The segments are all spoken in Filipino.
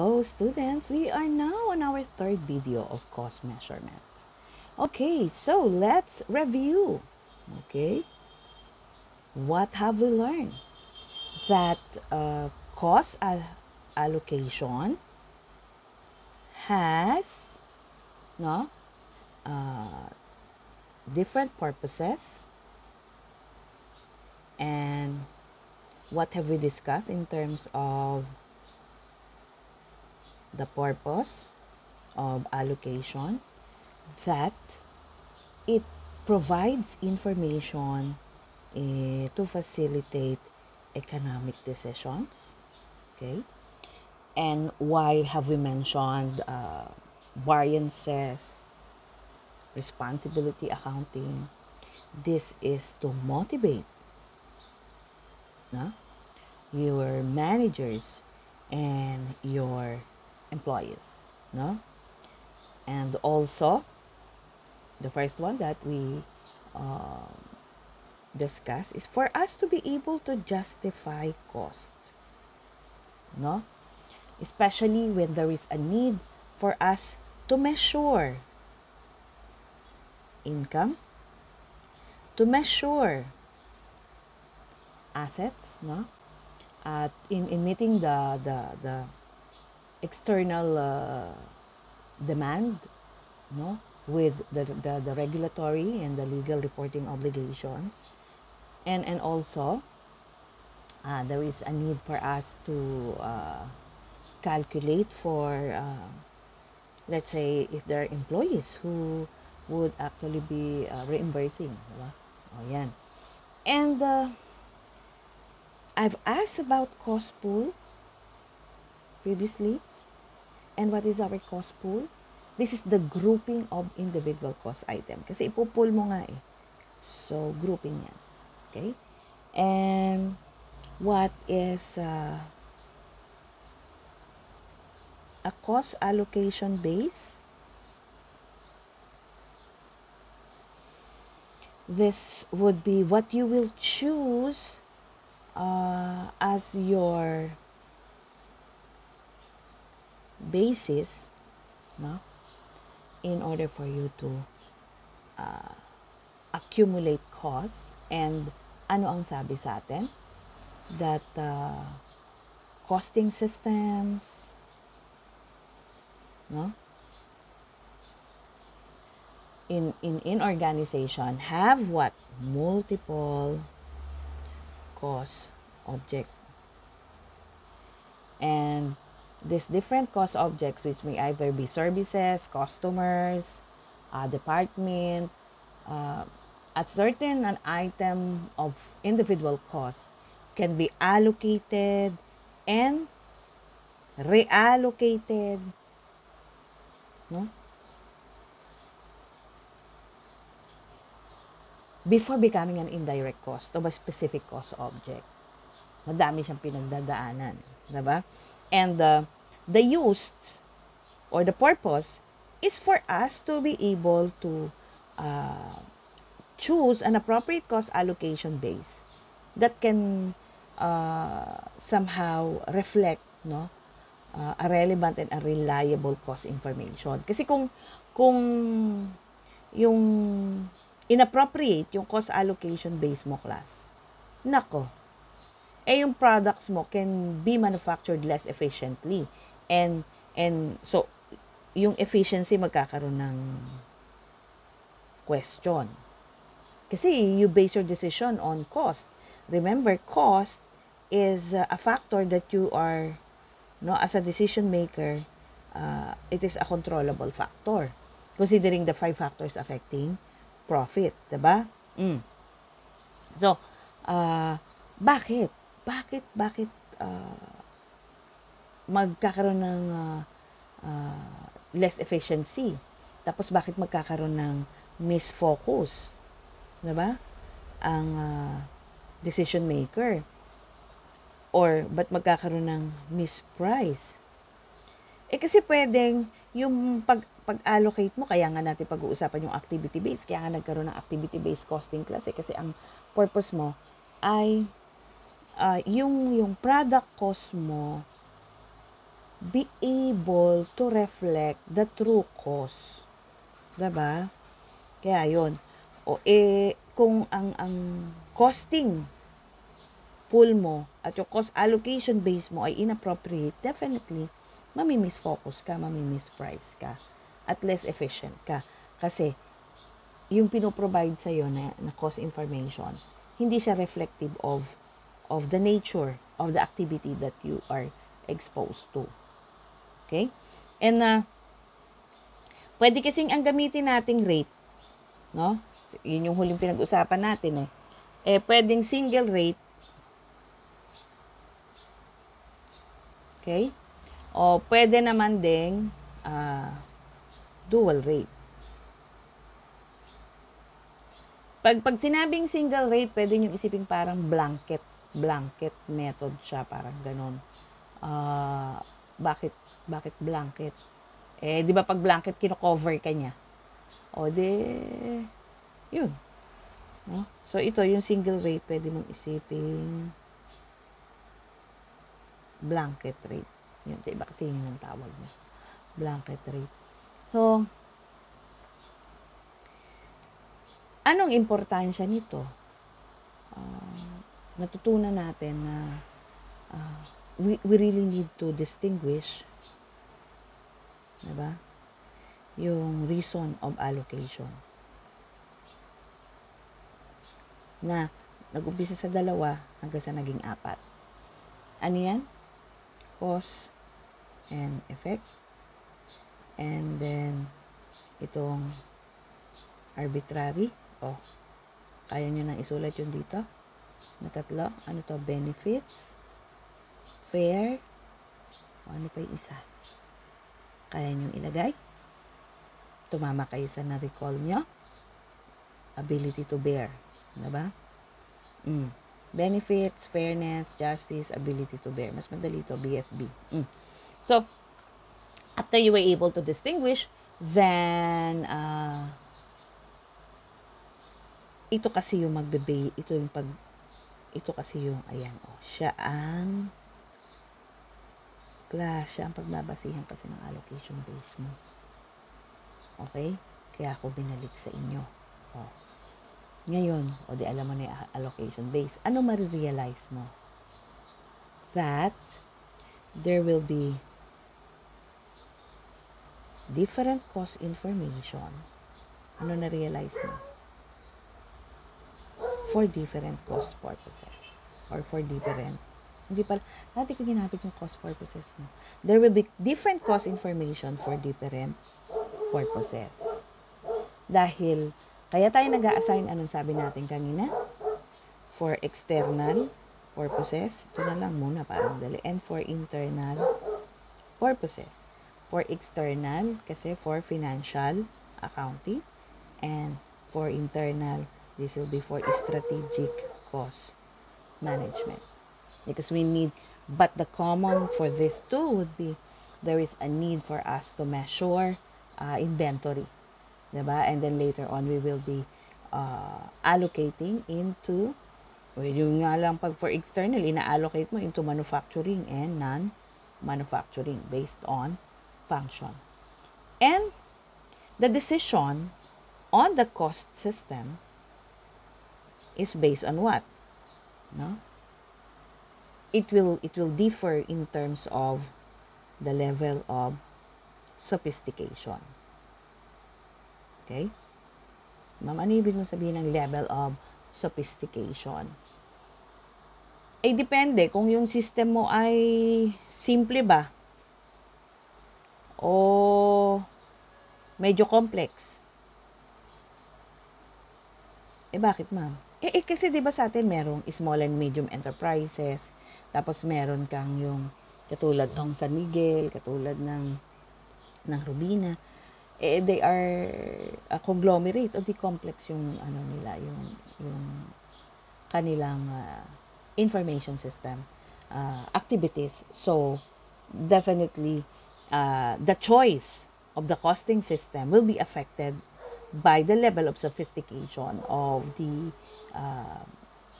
Hello students, we are now on our third video of cost measurement. Okay, so let's review. Okay, what have we learned? That uh, cost allocation has no uh, different purposes and what have we discussed in terms of the purpose of allocation that it provides information eh, to facilitate economic decisions okay and why have we mentioned uh, variances responsibility accounting this is to motivate no? your managers and your employees no? And also the first one that we uh, discuss is for us to be able to justify cost no? Especially when there is a need for us to measure income to measure assets no? At in, in meeting the the the external uh, demand no with the, the, the regulatory and the legal reporting obligations. And and also uh, there is a need for us to uh, calculate for uh, let's say if there are employees who would actually be uh, reimbursing diba? oh yan. And uh, I've asked about cost pool previously And what is our cost pool? This is the grouping of individual cost item. Kasi ipupull mo nga eh. So, grouping yan. Okay? And what is uh, a cost allocation base? This would be what you will choose uh, as your basis no in order for you to uh, accumulate costs. And ano ang sabi sa atin? That uh, costing systems no in in in organization have what? Multiple cost object. And these different cost objects which may either be services, customers, uh, department, uh, at certain an item of individual cost can be allocated and reallocated no? Before becoming an indirect cost of a specific cost object madami siyang pinagdadaanan diba And uh, the used or the purpose is for us to be able to uh, choose an appropriate cost allocation base that can uh, somehow reflect no uh, a relevant and a reliable cost information. Kasi kung kung yung inappropriate yung cost allocation base mo class nako eh yung products mo can be manufactured less efficiently. And and so yung efficiency magkakaroon ng question. Kasi you base your decision on cost. Remember, cost is a factor that you are no as a decision maker uh, it is a controllable factor considering the five factors affecting profit, 'di ba? Mm. So, uh, bakit? Bakit, bakit uh, magkakaroon ng uh, uh, less efficiency? Tapos bakit magkakaroon ng misfocus? Diba? Ang uh, decision maker. Or ba't magkakaroon ng misprice? Eh kasi pwedeng yung pag, pag-allocate mo, kaya nga natin pag-uusapan yung activity-based, kaya nga nagkaroon ng activity-based costing class eh, kasi ang purpose mo ay uh, yung yung product cost mo be able to reflect the true cost. 'Di ba? Kaya 'yon. O eh kung ang ang costing pool mo at yung cost allocation base mo ay inappropriate, definitely mamimiss-focus ka, mamimiss-price ka at less efficient ka. Kasi yung pinoprovide sa iyo na, na cost information, hindi siya reflective of of the nature of the activity that you are exposed to. Okay? And uh, pwede kasing ang gamitin nating rate, no? Yun yung huling pinag-usapan natin eh. Eh, pwedeng single rate, okay? O pwede naman ding uh, dual rate. Pag, pag sinabing single rate, pwede nyo isipin parang blanket. Blanket method siya, parang ganon. Uh, bakit, bakit blanket? Eh, di ba pag blanket, kino-cover ka niya. O, de, yun. No? So, ito, yung single rate, pwede mong isipin blanket rate. Yun, iba kasi yun ang tawag niya. Blanket rate. So, Anong importansya nito? Uh, natutunan natin na uh, we, we really need to distinguish diba? yung reason of allocation. Na nag-umpisa sa dalawa hanggang sa naging apat. Ano yan? Cause and effect. And then, itong arbitrary Oh. Kaya nyo nang isulat yung dito. Na tatlo. Ano to? Benefits. Fair. O, ano pa yung isa? Kaya nyo ilagay. Tumama kayo sa na-recall nyo. Ability to bear. Diba? Mm. Benefits, fairness, justice, ability to bear. Mas madali to, BFB. Mm. So, after you were able to distinguish, then, uh, ito kasi yung magbe ito yung pag ito kasi yung ayan oh siya ang class siya ang pagbabasihan kasi ng allocation base mo. Okay? Kaya ako binalik sa inyo. Oh. Ngayon o di alam mo na yung allocation base. Ano marirealize mo? That there will be different cost information. Ano na realize mo for different cost purposes or for different hindi pala, dati ko ginamit yung cost purposes mo. There will be different cost information for different purposes. Dahil, kaya tayo nag assign anong sabi natin kanina? For external purposes, ito na lang muna, parang dali. And for internal purposes. For external, kasi for financial accounting. And for internal This will be for strategic cost management. Because we need, but the common for this too would be there is a need for us to measure uh, inventory. Diba? And then later on, we will be uh, allocating into, well, yung nga lang pag for external, ina-allocate mo into manufacturing and non-manufacturing based on function. And the decision on the cost system is based on what? No? It will it will differ in terms of the level of sophistication. Okay? Ma'am, ano ibig mong sabihin ng level of sophistication? Eh, depende kung yung system mo ay simple ba o medyo complex. Eh, bakit ma'am? Eh, eh kasi 'di ba sa atin merong small and medium enterprises, tapos meron kang yung katulad ng San Miguel, katulad ng ng Rubina. Eh they are a conglomerate o di complex yung ano nila, yung yung kanilang uh, information system uh, activities. So definitely uh, the choice of the costing system will be affected by the level of sophistication of the uh,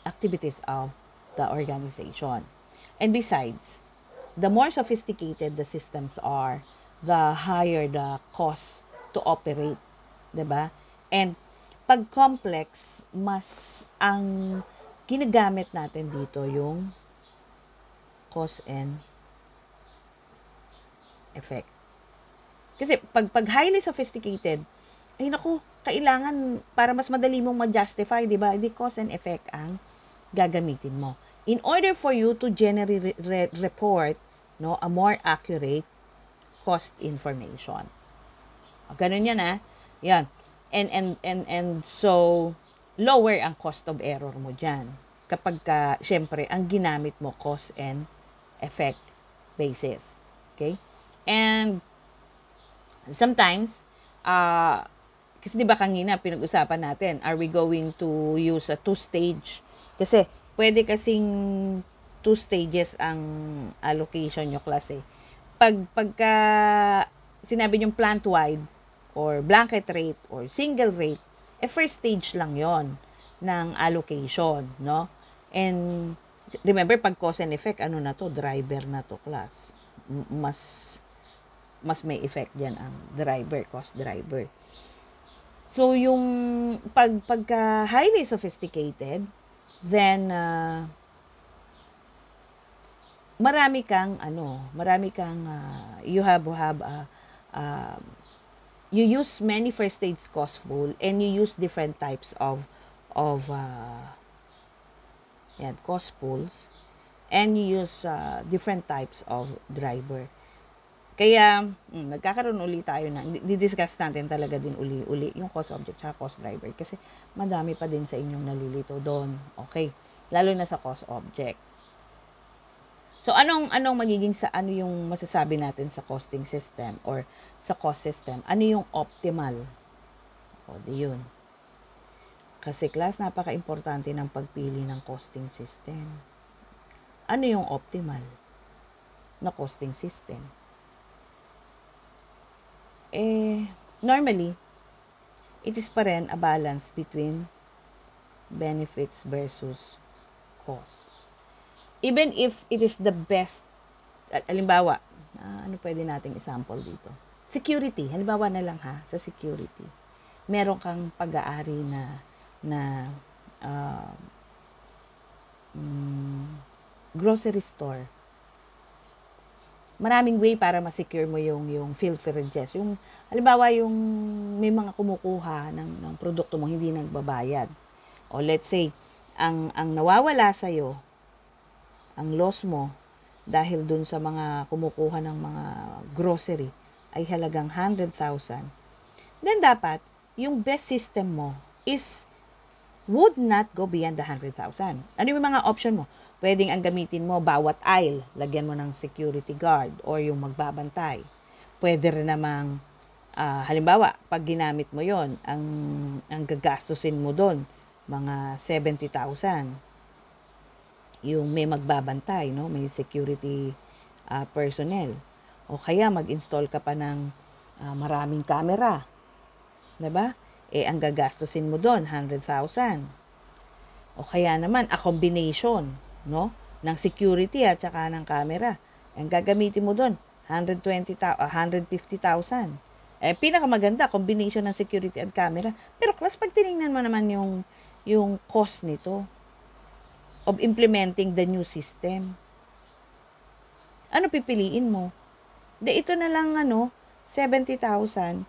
activities of the organization. And besides, the more sophisticated the systems are, the higher the cost to operate. 'di ba? And pag complex, mas ang ginagamit natin dito yung cause and effect. Kasi pag, pag highly sophisticated, ay naku, kailangan para mas madali mong ma-justify, di ba? Di cause and effect ang gagamitin mo. In order for you to generate re- report no, a more accurate cost information. Ganun yan ah. Yan. And, and, and, and so, lower ang cost of error mo dyan. Kapag ka, syempre, ang ginamit mo, cause and effect basis. Okay? And, sometimes, uh, kasi di ba kanina pinag-usapan natin, are we going to use a two-stage? Kasi, pwede kasing two stages ang allocation nyo klase. Pag, pagka sinabi yung plant-wide, or blanket rate, or single rate, eh first stage lang yon ng allocation, no? And remember, pag cause and effect, ano na to? Driver na to, class. Mas, mas may effect diyan ang driver, cost driver. So, yung pag, pagka highly sophisticated, then, uh, marami kang, ano, marami kang, uh, you have, have, uh, uh, you use many first stage cost pool and you use different types of, of, uh, yan, cost pools and you use uh, different types of driver. Kaya, mm, nagkakaroon uli tayo na, di-discuss natin talaga din uli-uli yung cost object sa cost driver kasi madami pa din sa inyong nalilito doon. Okay? Lalo na sa cost object. So anong anong magiging sa ano yung masasabi natin sa costing system or sa cost system? Ano yung optimal? O di yun. Kasi class napaka-importante ng pagpili ng costing system. Ano yung optimal na costing system? Eh normally it is pa rin a balance between benefits versus cost even if it is the best, halimbawa, uh, ano pwede nating example dito? Security, halimbawa na lang ha, sa security. Meron kang pag-aari na, na uh, um, grocery store. Maraming way para ma-secure mo yung, yung filthy regis. Yung, halimbawa, yung may mga kumukuha ng, ng produkto mo, hindi nagbabayad. O let's say, ang, ang nawawala sa'yo, ang loss mo dahil dun sa mga kumukuha ng mga grocery ay halagang 100,000, then dapat yung best system mo is would not go beyond the 100,000. Ano yung mga option mo? Pwedeng ang gamitin mo bawat aisle, lagyan mo ng security guard or yung magbabantay. Pwede rin namang, uh, halimbawa, pag ginamit mo yon ang, ang gagastusin mo doon, mga 70,000 yung may magbabantay, no? May security uh, personnel. O kaya mag-install ka pa ng uh, maraming camera. 'Di ba? Eh ang gagastusin mo doon 100,000. O kaya naman a combination, no? ng security at saka ng camera. Ang gagamitin mo doon 120 uh, 150,000. Eh pinakamaganda combination ng security at camera. Pero class pag tiningnan mo naman yung yung cost nito, of implementing the new system. Ano pipiliin mo? De ito na lang ano, 70,000,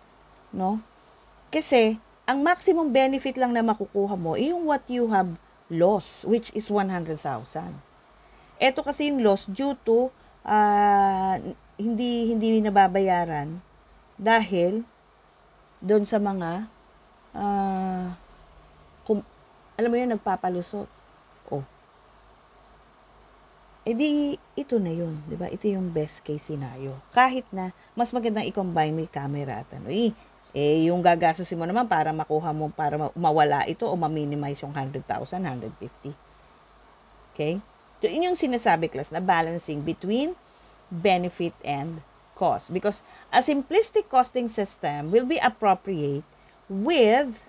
no? Kasi ang maximum benefit lang na makukuha mo ay yung what you have lost, which is 100,000. Ito kasi yung loss due to uh, hindi hindi nababayaran dahil doon sa mga uh, kum, alam mo yun, nagpapalusot eh di, ito na yun, di ba? Ito yung best case scenario. Kahit na, mas magandang i-combine mo yung camera at ano, eh, eh, yung gagastusin mo naman para makuha mo, para mawala ito o ma-minimize yung 100,000, 150. Okay? So, yun yung sinasabi class na balancing between benefit and cost. Because a simplistic costing system will be appropriate with,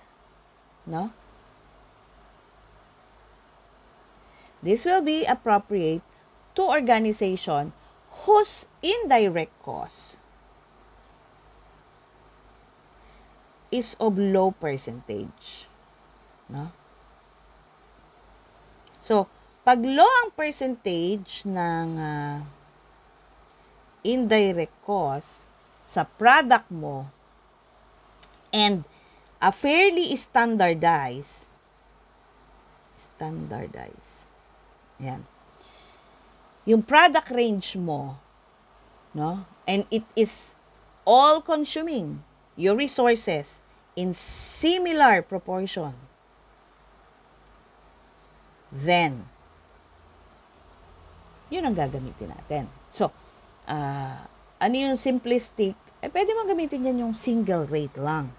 no? This will be appropriate to organization whose indirect cost is of low percentage. No? So, pag low ang percentage ng uh, indirect cost sa product mo and a fairly standardized standardized yan yung product range mo no and it is all consuming your resources in similar proportion then yun ang gagamitin natin. So, uh, ano yung simplistic? Eh, pwede mo gamitin yan yung single rate lang.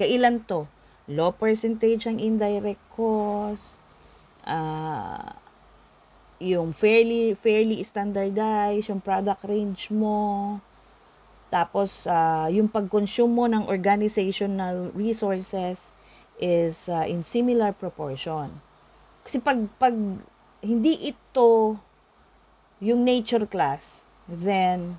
Kailan to? Low percentage ang indirect cost, uh, yung fairly fairly standardized yung product range mo tapos uh, yung pag-consume mo ng organizational resources is uh, in similar proportion kasi pag pag hindi ito yung nature class, then,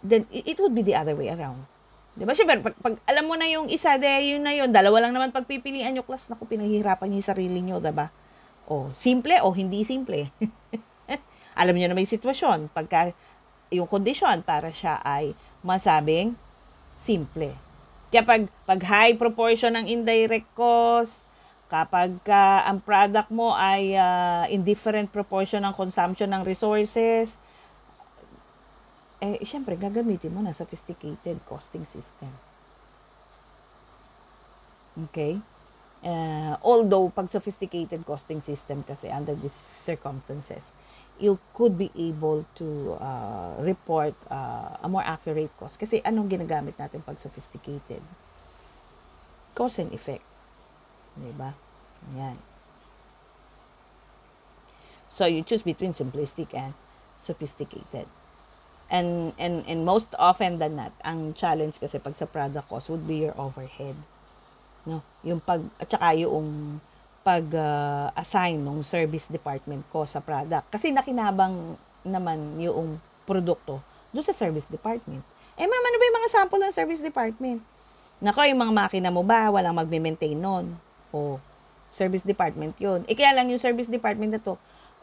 then it, would be the other way around. Di ba? Siyempre, pag, pag alam mo na yung isa, de, yun na yun, dalawa lang naman pagpipilian yung class, naku, pinaghihirapan niyo yung sarili niyo, di ba? O, simple o hindi simple. alam niyo na may sitwasyon, pagka yung kondisyon para siya ay masabing simple. Kaya pag, pag high proportion ng indirect cost, Kapag uh, ang product mo ay uh, in different proportion ng consumption ng resources, eh, syempre, gagamitin mo na sophisticated costing system. Okay? Uh, although, pag sophisticated costing system kasi under these circumstances, you could be able to uh, report uh, a more accurate cost. Kasi anong ginagamit natin pag sophisticated? Cause and effect. Diba? Yan. So you choose between simplistic and sophisticated. And and and most often than not, ang challenge kasi pag sa product cost would be your overhead. No, yung pag at saka yung pag uh, assign ng service department ko sa product kasi nakinabang naman yung produkto doon sa service department. Eh ma'am, ano ba yung mga sample ng service department? Nako, yung mga makina mo ba, walang magme-maintain nun? O, service department yun. Eh, kaya lang yung service department na to,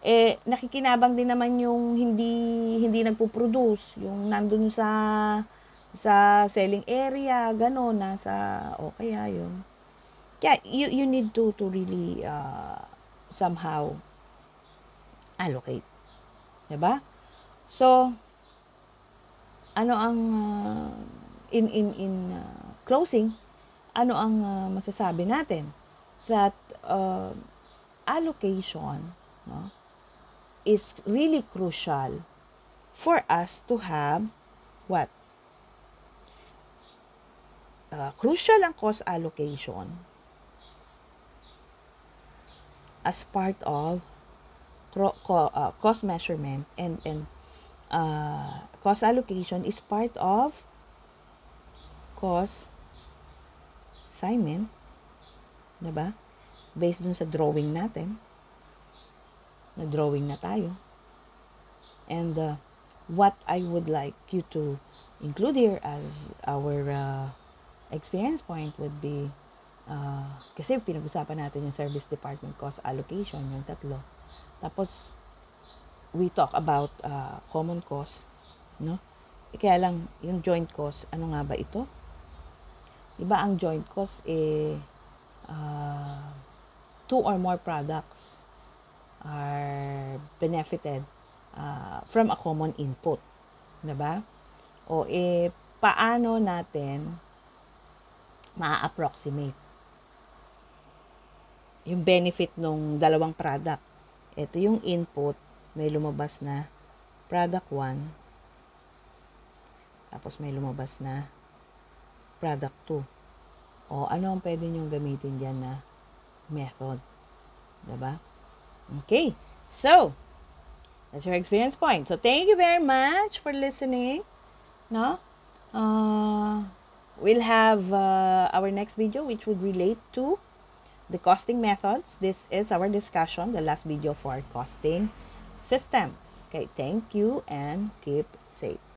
eh, nakikinabang din naman yung hindi, hindi nagpo-produce. Yung nandun sa, sa selling area, gano'n, nasa, o oh, kaya yun. Kaya, you, you need to, to really, uh, somehow, allocate. Diba? So, ano ang, uh, in, in, in, uh, closing, ano ang uh, masasabi natin? That uh, allocation no, is really crucial for us to have what? Uh, crucial ang cost allocation as part of uh, cost measurement and and uh, cost allocation is part of cost assignment, 'di ba? Based dun sa drawing natin. Na drawing na tayo. And uh, what I would like you to include here as our uh, experience point would be uh, kasi pinag-usapan natin yung service department cost allocation, yung tatlo. Tapos, we talk about uh, common cost, no? E kaya lang, yung joint cost, ano nga ba ito? Iba ang joint cost eh uh, two or more products are benefited uh, from a common input. 'Di ba? O eh paano natin ma-approximate yung benefit ng dalawang product. Ito yung input, may lumabas na product 1 tapos may lumabas na product 2. O ano ang pwede nyo gamitin dyan na method. Diba? Okay. So, that's your experience point. So, thank you very much for listening. No? Uh, we'll have uh, our next video which would relate to the costing methods. This is our discussion, the last video for costing system. Okay, thank you and keep safe.